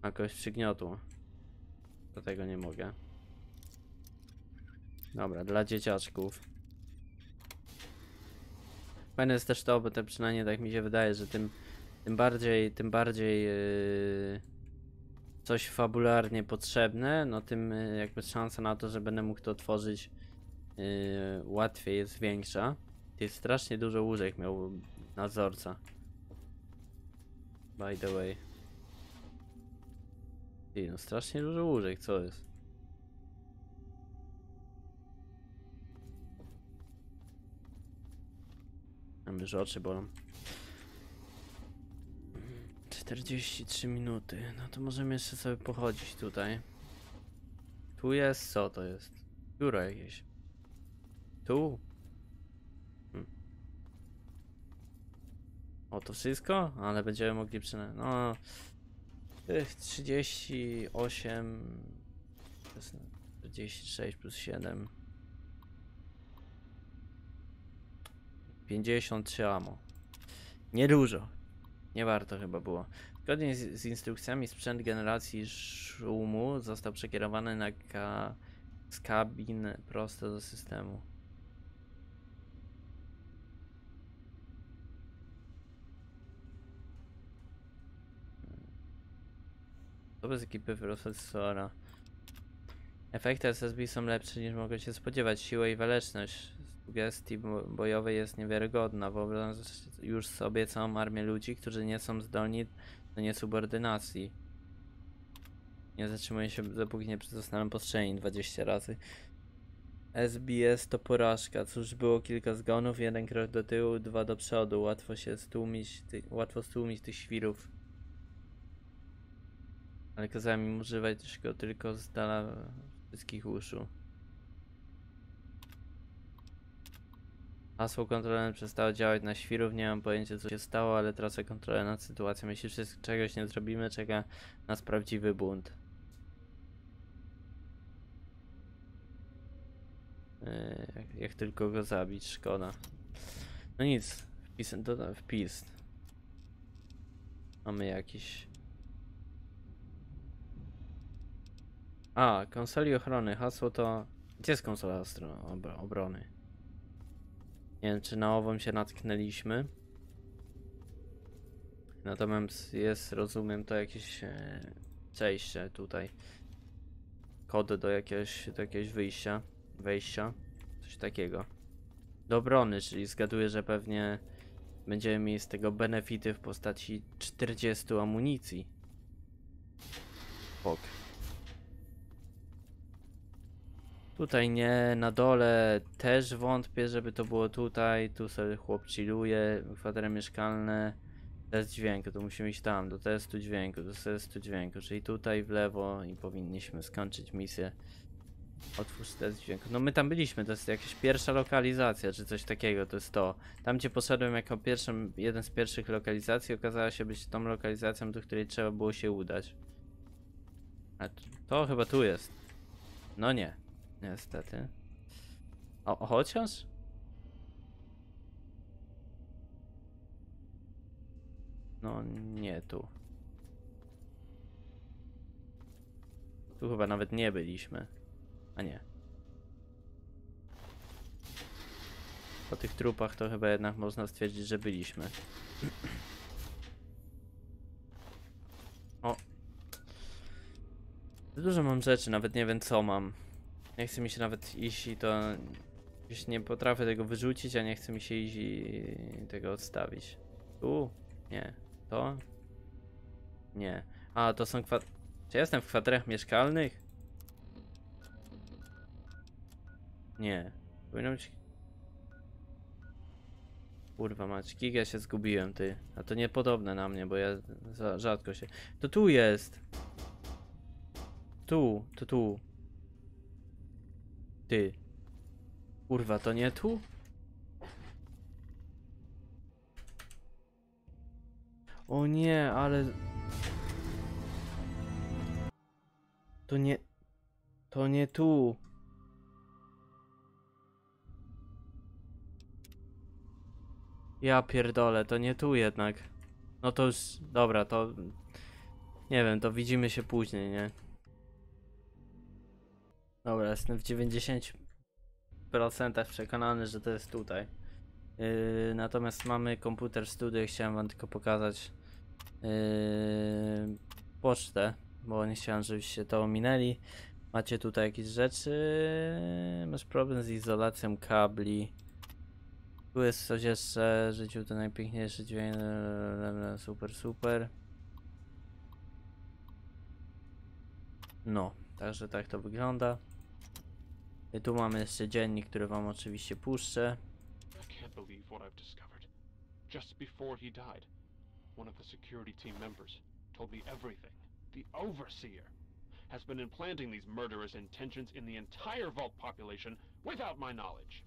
Jakoś przygniotło. Do tego nie mogę. Dobra, dla dzieciaczków. Fajne jest też to, bo te przynajmniej tak mi się wydaje, że tym, tym bardziej, tym bardziej yy, coś fabularnie potrzebne, no tym yy, jakby szansa na to, że będę mógł to otworzyć yy, łatwiej jest większa. Jest strasznie dużo łóżek miał nadzorca. By the way. Ty, no strasznie dużo łóżek, co jest? Mam już oczy bolą. 43 minuty. No to możemy jeszcze sobie pochodzić tutaj. Tu jest, co to jest? Biuro jakieś. Tu? Hmm. O, to wszystko? Ale będziemy mogli przynajmniej... No... Tych 38... to jest 46 plus 7... 53 amo. Niedużo. Nie warto chyba było. Zgodnie z, z instrukcjami sprzęt generacji szumu został przekierowany na ka z kabin prosto do systemu. To bez ekipy procesora. Efekty SSB są lepsze niż mogę się spodziewać. Siła i waleczność sugestii bo- bojowej jest niewiarygodna. Wyobraź już sobie całą armię ludzi, którzy nie są zdolni do niesubordynacji. Nie zatrzymuję się, dopóki nie zostaną postrzeleni 20 razy. SBS to porażka. Cóż, było kilka zgonów, jeden krok do tyłu, dwa do przodu. Łatwo się stłumić, ty, łatwo stłumić tych świrów. Ale kazałem im używać go tylko z dala wszystkich uszu. Hasło kontrolne przestało działać na świrów, nie mam pojęcia co się stało, ale tracę kontrolę nad sytuacją. Jeśli czegoś nie zrobimy, czeka nas prawdziwy bunt. Yy, jak, jak tylko go zabić, szkoda. No nic, wpis, doda, wpis. Mamy jakiś... A, konsoli ochrony, hasło to... Gdzie jest konsola obro- obrony? Nie wiem, czy na ową się natknęliśmy. Natomiast jest, rozumiem, to jakieś e, przejście tutaj. Kod do jakiegoś, do jakiegoś wyjścia, wejścia, coś takiego. Do obrony, czyli zgaduję, że pewnie będziemy mieli z tego benefity w postaci 40 amunicji. Fok. Tutaj nie, na dole też wątpię, żeby to było tutaj. Tu sobie chłop chilluje, kwatery mieszkalne. Test dźwięku, to musimy iść tam, do testu dźwięku, do testu dźwięku, czyli tutaj w lewo i powinniśmy skończyć misję. Otwórz test dźwięku. No my tam byliśmy, to jest jakaś pierwsza lokalizacja, czy coś takiego, to jest to. Tam gdzie poszedłem jako pierwszym, jeden z pierwszych lokalizacji, okazała się być tą lokalizacją, do której trzeba było się udać. A t- to chyba tu jest. No nie. Niestety. O, chociaż? No nie tu. Tu chyba nawet nie byliśmy. A nie. Po tych trupach to chyba jednak można stwierdzić, że byliśmy. (clears throat) O. Dużo mam rzeczy, nawet nie wiem co mam. Nie chce mi się nawet iść i to... Już nie potrafię tego wyrzucić, a nie chce mi się iść i tego odstawić. Tu? Nie. To? Nie. A, to są kwat... Czy jestem w kwaterach mieszkalnych? Nie. Powinno być... Kurwa mać, giga się zgubiłem, ty. A to niepodobne na mnie, bo ja za rzadko się... To tu jest! Tu, to tu. Ty. Kurwa, to nie tu? O nie, ale... To nie... To nie tu. Ja pierdolę, to nie tu jednak. No to już... Dobra, to... Nie wiem, to widzimy się później, nie? Dobra, jestem w 90% przekonany, że to jest tutaj. Yy, natomiast mamy komputer studio, chciałem wam tylko pokazać yy, pocztę, bo nie chciałem, żebyście to ominęli. Macie tutaj jakieś rzeczy, masz problem z izolacją kabli. Tu jest coś jeszcze, życiu to najpiękniejszy dźwięk, super, super. No, także tak to wygląda. I tu mamy jeszcze dziennik, który wam oczywiście puszczę. I can't believe what I've discovered. Just before he died, one of the security team members told me everything. The Overseer has been implanting these murderous intentions in the entire Vault population without my knowledge.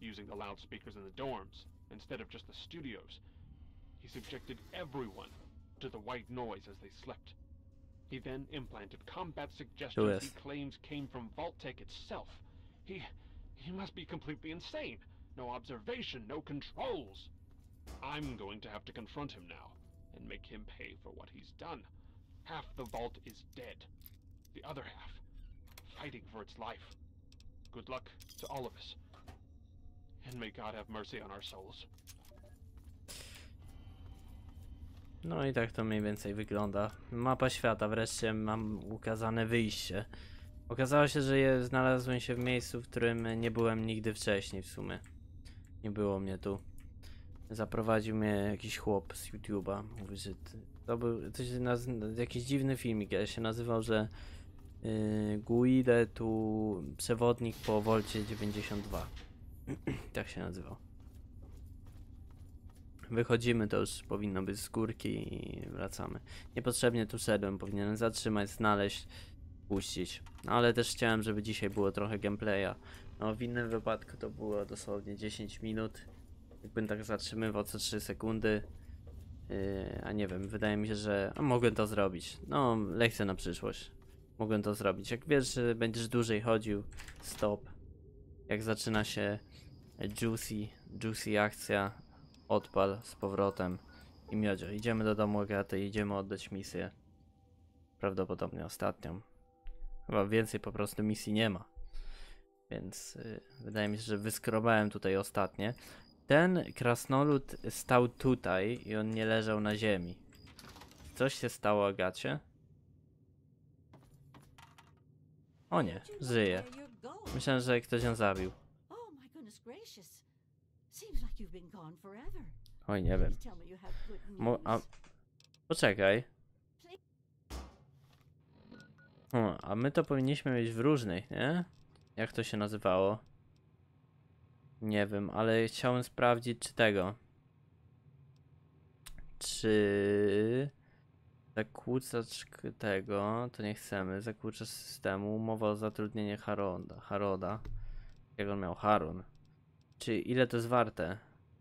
Using the loudspeakers in the dorms instead of just the studios. He subjected everyone to the white noise as they slept. He then implanted combat suggestions he claims came from Vault-Tec itself. He... he must be completely insane. No observation, no controls. I'm going to have to confront him now and make him pay for what he's done. Half the vault is dead. The other half fighting for its life. Good luck to all of us. And may God have mercy on our souls. No i tak to mniej więcej wygląda. Mapa świata, wreszcie mam ukazane wyjście. Okazało się, że je, znalazłem się w miejscu, w którym nie byłem nigdy wcześniej w sumie. Nie było mnie tu. Zaprowadził mnie jakiś chłop z YouTube'a. Mówi, że to był coś jakiś dziwny filmik, ale się nazywał, że yy, Guide tu przewodnik po Wolcie 92. (clears throat) tak się nazywał. wychodzimy, to już powinno być z górki i wracamy. Niepotrzebnie tu szedłem, powinienem zatrzymać, znaleźć, puścić. No, ale też chciałem, żeby dzisiaj było trochę gameplaya. No w innym wypadku to było dosłownie 10 minut. Jakbym tak zatrzymywał co 3 sekundy. Yy, a nie wiem, wydaje mi się, że a mogłem to zrobić. No, lekcja na przyszłość. Mogłem to zrobić. Jak wiesz, będziesz dłużej chodził, stop. Jak zaczyna się juicy, juicy akcja, odpal z powrotem i miodzio. Idziemy do domu Agaty, idziemy oddać misję. Prawdopodobnie ostatnią. Chyba więcej po prostu misji nie ma. Więc y, wydaje mi się, że wyskrobałem tutaj ostatnie. Ten krasnolud stał tutaj i on nie leżał na ziemi. Coś się stało Agacie? O nie, żyje. Myślałem, że ktoś ją zabił. Oj, nie wiem. Mo a... Poczekaj. Hmm, a my to powinniśmy mieć w różnych, nie? Jak to się nazywało? Nie wiem, ale chciałem sprawdzić, czy tego. Czy zakłócacz tego, to nie chcemy. Zakłócacz systemu, umowa o zatrudnienie Haroda. Haroda. Jak on miał? Haron. Czy ile to jest warte?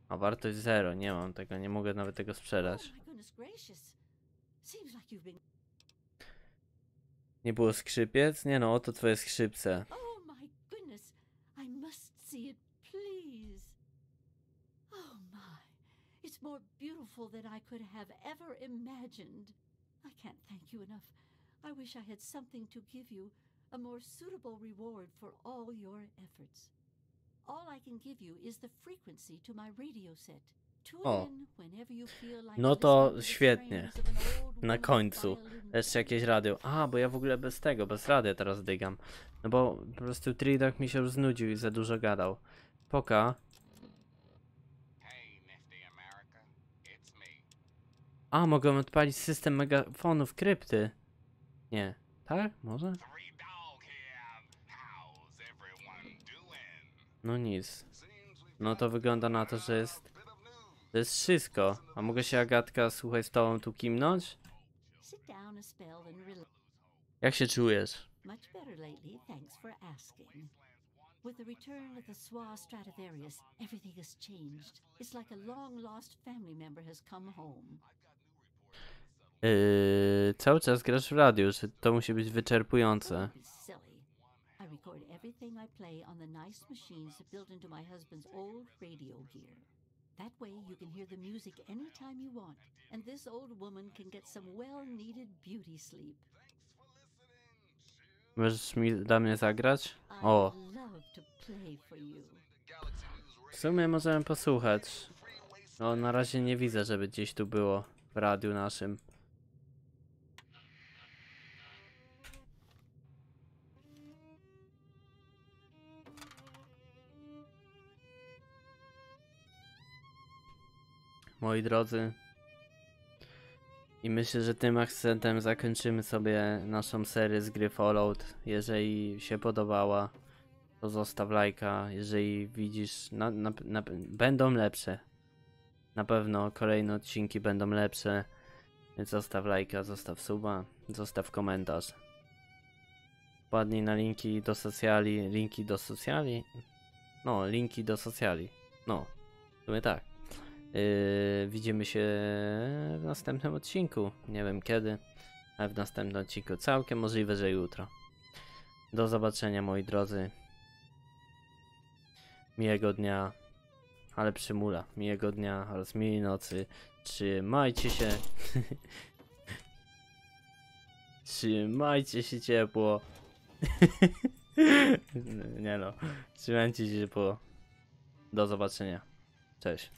A wartość zero, nie mam tego, nie mogę nawet tego sprzedać. Nie było skrzypiec? Nie no, oto twoje skrzypce. Oh my goodness. I must see it, please. Oh my. It's more beautiful than I could have ever imagined. I can't thank you enough. I wish I had something to give you, a more suitable reward for all your efforts. All I can give you is the frequency to my radio set. O. No to świetnie. Na końcu. Jeszcze jakieś radio. A, bo ja w ogóle bez tego, bez radia teraz dygam. No bo po prostu Tridak mi się już znudził i za dużo gadał. Poka. A, mogę odpalić system megafonów krypty. Nie. Tak? Może? No nic. No to wygląda na to, że jest... a bit of news. To jest wszystko. A mogę się Agatka, słuchaj, z tobą tu kimnąć? Jak się czujesz? Much better lately, thanks for asking. With the return of the Swa Stradivarius, everything has changed. It's like a long lost family member has come home. Yy, cały czas grasz w radiu, że to musi być wyczerpujące. I record everything I play on the nice machines built into my husband's old radio gear. That way you can hear the music anytime you want, and this old woman can get some well needed beauty sleep. Możesz mi dla mnie zagrać? O, w sumie możemy posłuchać. No na razie nie widzę, żeby gdzieś tu było w radiu naszym. Moi drodzy. I myślę, że tym akcentem zakończymy sobie naszą serię z gry Fallout. Jeżeli się podobała, to zostaw lajka. Jeżeli widzisz, na, na, na, będą lepsze. Na pewno kolejne odcinki będą lepsze. Więc zostaw lajka, zostaw suba, zostaw komentarz. Wpadnij na linki do socjali. Linki do socjali? No, linki do socjali. No, w sumie tak. Yy, widzimy się w następnym odcinku. Nie wiem kiedy, ale w następnym odcinku. Całkiem możliwe, że jutro. Do zobaczenia, moi drodzy. Miłego dnia, ale przymula. Miłego dnia oraz miłej nocy. Trzymajcie się. (laughs) Trzymajcie się ciepło. (laughs) Nie no. Trzymajcie się ciepło. Do zobaczenia. Cześć.